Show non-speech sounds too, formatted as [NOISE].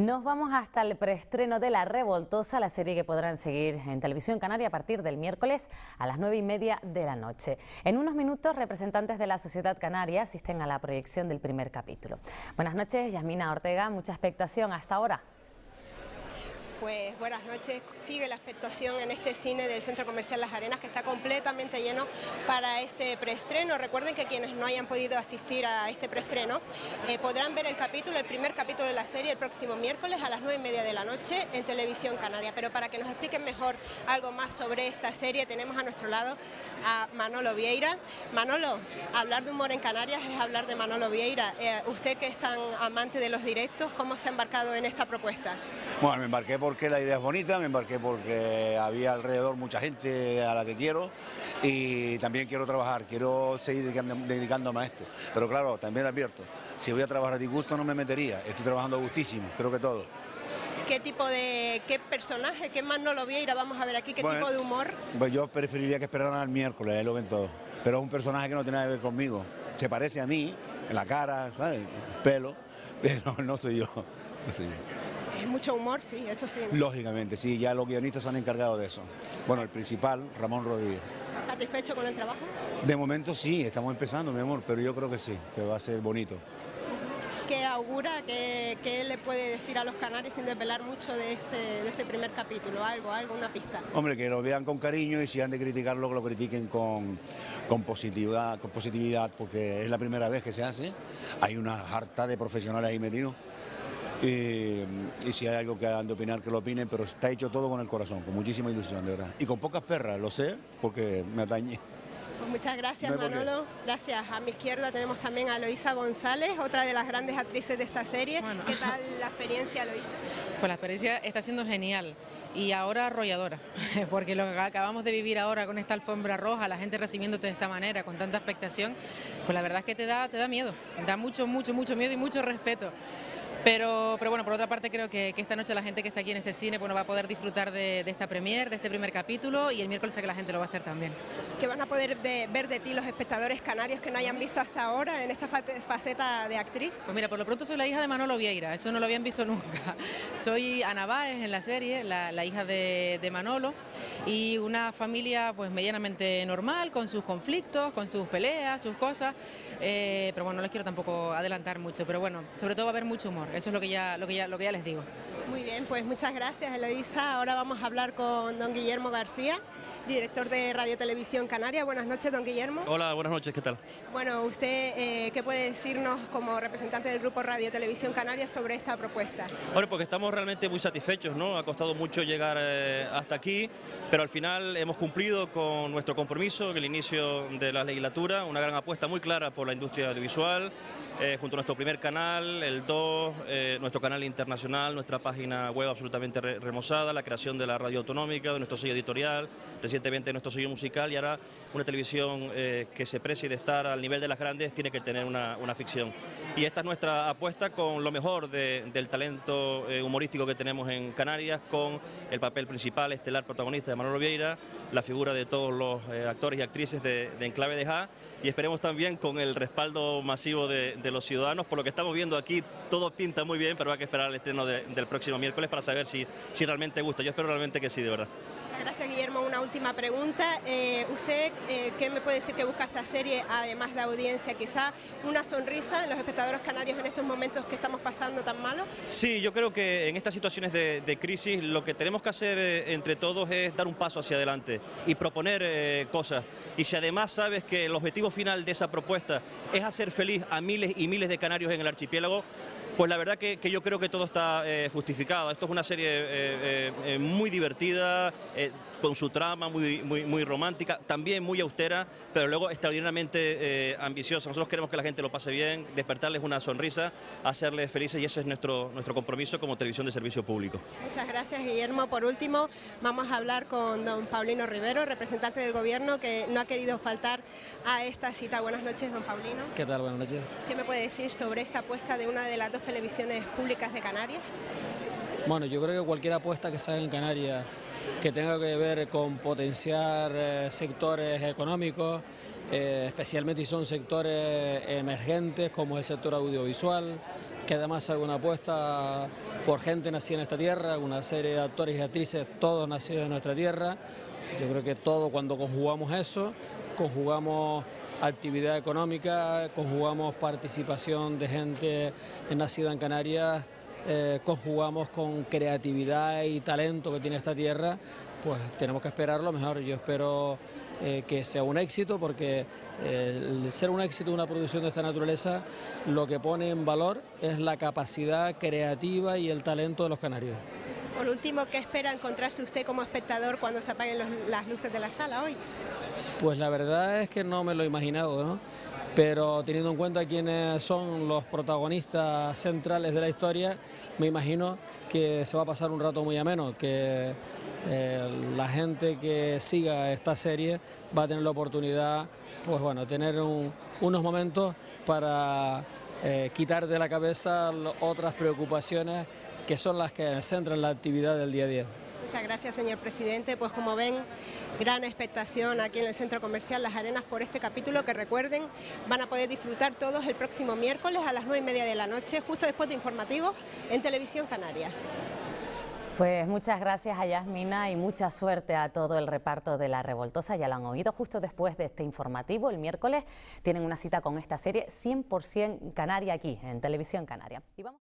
Nos vamos hasta el preestreno de La Revoltosa, la serie que podrán seguir en Televisión Canaria a partir del miércoles a las nueve y media de la noche. En unos minutos, representantes de la sociedad canaria asisten a la proyección del primer capítulo. Buenas noches, Yasmina Ortega. Mucha expectación hasta ahora. Pues buenas noches, sigue la expectación en este cine del Centro Comercial Las Arenas que está completamente lleno para este preestreno. Recuerden que quienes no hayan podido asistir a este preestreno eh, podrán ver el capítulo, el primer capítulo de la serie el próximo miércoles a las nueve y media de la noche en Televisión Canaria. Pero para que nos expliquen mejor algo más sobre esta serie tenemos a nuestro lado a Manolo Vieira. Manolo, hablar de humor en Canarias es hablar de Manolo Vieira. Eh, usted que es tan amante de los directos, ¿cómo se ha embarcado en esta propuesta? Bueno, me embarqué porque la idea es bonita, me embarqué porque había alrededor mucha gente a la que quiero y también quiero trabajar, quiero seguir dedicándome a esto. Pero claro, también advierto, si voy a trabajar a disgusto no me metería, estoy trabajando a gustísimo, creo que todo. ¿Qué tipo de, qué personaje, qué más no lo viera, vamos a ver aquí, qué tipo de humor? Pues yo preferiría que esperaran al miércoles, ahí lo ven todo. Pero es un personaje que no tiene nada que ver conmigo. Se parece a mí, en la cara, ¿sabes? pelo, [LAUGHS] pero no soy yo. No soy yo. Es mucho humor, sí, eso sí. Lógicamente, sí, ya los guionistas se han encargado de eso. Bueno, el principal, Ramón Rodríguez. ¿Satisfecho con el trabajo? De momento sí, estamos empezando, mi amor, pero yo creo que sí, que va a ser bonito. ¿Qué augura? ¿Qué, qué le puede decir a los canarios sin desvelar mucho de ese, de ese primer capítulo? ¿Algo, algo, una pista? Hombre, que lo vean con cariño y si han de criticarlo, que lo critiquen con, con, positividad, con positividad, porque es la primera vez que se hace. Hay una harta de profesionales ahí metidos y, si hay algo que hagan de opinar, que lo opinen, pero está hecho todo con el corazón, con muchísima ilusión, de verdad. Y con pocas perras, lo sé, porque me atañe. Pues muchas gracias Manolo, gracias. A mi izquierda tenemos también a Loisa González, otra de las grandes actrices de esta serie. ¿Qué tal la experiencia, Loisa? Pues la experiencia está siendo genial y ahora arrolladora, [LAUGHS] porque lo que acabamos de vivir ahora con esta alfombra roja, la gente recibiéndote de esta manera, con tanta expectación, pues la verdad es que te da, te da miedo, da mucho, mucho, mucho miedo y mucho respeto. Pero, pero bueno, por otra parte creo que, esta noche la gente que está aquí en este cine bueno, va a poder disfrutar de, esta premier, de este primer capítulo y el miércoles sé que la gente lo va a hacer también. ¿Qué van a poder ver de ti los espectadores canarios que no hayan visto hasta ahora en esta faceta de actriz? Pues mira, por lo pronto soy la hija de Manolo Vieira, eso no lo habían visto nunca. [LAUGHS] Soy Ana Báez en la serie, la, hija de, de, Manolo y una familia pues medianamente normal, con sus conflictos, con sus peleas, sus cosas, eh, pero bueno, no les quiero tampoco adelantar mucho, pero bueno, sobre todo va a haber mucho humor. Eso es lo que ya, lo que ya, lo que ya les digo. Muy bien, pues muchas gracias Eloisa. Ahora vamos a hablar con don Guillermo García, director de Radio Televisión Canaria. Buenas noches, don Guillermo. Hola, buenas noches, ¿qué tal? Bueno, usted, eh, ¿qué puede decirnos como representante del grupo Radio Televisión Canaria sobre esta propuesta? Bueno, porque estamos realmente muy satisfechos, ¿no? Ha costado mucho llegar eh, hasta aquí, pero al final hemos cumplido con nuestro compromiso en el inicio de la legislatura, una gran apuesta muy clara por la industria audiovisual, eh, junto a nuestro primer canal, el 2, nuestro canal internacional, nuestra página web absolutamente remozada, la creación de la radio autonómica, de nuestro sello editorial, recientemente nuestro sello musical y ahora una televisión eh, que se precie de estar al nivel de las grandes tiene que tener una, ficción. Y esta es nuestra apuesta con lo mejor del talento eh, humorístico que tenemos en Canarias, con el papel principal, estelar protagonista de Manolo Vieira, la figura de todos los eh, actores y actrices de, Enclave de Ja y esperemos también con el respaldo masivo de, los ciudadanos. Por lo que estamos viendo aquí, todo pinta muy bien, pero hay que esperar el estreno del próximo miércoles para saber si, si realmente gusta. Yo espero realmente que sí, de verdad. Muchas gracias, Guillermo. Una última pregunta. Eh, ¿Usted eh, qué me puede decir que busca esta serie, además de audiencia? Quizá una sonrisa en los espectadores canarios en estos momentos que estamos pasando tan malos. Sí, yo creo que en estas situaciones de, crisis lo que tenemos que hacer eh, entre todos es dar un paso hacia adelante y proponer cosas. Y si además sabes que el objetivo final de esa propuesta es hacer feliz a miles y miles de canarios en el archipiélago, pues la verdad que, yo creo que todo está eh, justificado. Esto es una serie eh, eh, muy divertida, con su trama muy, muy, muy romántica, también muy austera, pero luego extraordinariamente ambiciosa. Nosotros queremos que la gente lo pase bien, despertarles una sonrisa, hacerles felices y ese es nuestro, nuestro compromiso como televisión de servicio público. Muchas gracias, Guillermo. Por último, vamos a hablar con don Paulino Rivero, representante del Gobierno, que no ha querido faltar a esta cita. Buenas noches, don Paulino. ¿Qué tal? Buenas noches. ¿Qué me puede decir sobre esta apuesta de una de las dos televisiones públicas de Canarias? Bueno, yo creo que cualquier apuesta que se haga en Canarias que tenga que ver con potenciar eh, sectores económicos, eh, especialmente si son sectores emergentes como el sector audiovisual, que además haga una apuesta por gente nacida en esta tierra, una serie de actores y actrices, todos nacidos en nuestra tierra. Yo creo que todo cuando conjugamos eso, conjugamos actividad económica, conjugamos participación de gente nacida en Canarias, eh, conjugamos con creatividad y talento que tiene esta tierra, pues tenemos que esperar lo mejor. Yo espero eh, que sea un éxito porque eh, el ser un éxito de una producción de esta naturaleza lo que pone en valor es la capacidad creativa y el talento de los canarios. Por último, ¿qué espera encontrarse usted como espectador cuando se apaguen las luces de la sala hoy? Pues la verdad es que no me lo he imaginado, ¿no? pero teniendo en cuenta quiénes son los protagonistas centrales de la historia, me imagino que se va a pasar un rato muy ameno, que eh, la gente que siga esta serie va a tener la oportunidad, pues bueno, tener unos momentos para eh, quitar de la cabeza otras preocupaciones que son las que centran la actividad del día a día. Muchas gracias, señor presidente. Pues como ven, gran expectación aquí en el Centro Comercial Las Arenas por este capítulo que recuerden, van a poder disfrutar todos el próximo miércoles a las nueve y media de la noche, justo después de informativos en Televisión Canaria. Pues muchas gracias a Yasmina y mucha suerte a todo el reparto de La Revoltosa. Ya lo han oído justo después de este informativo. El miércoles tienen una cita con esta serie 100% Canaria aquí en Televisión Canaria. Y vamos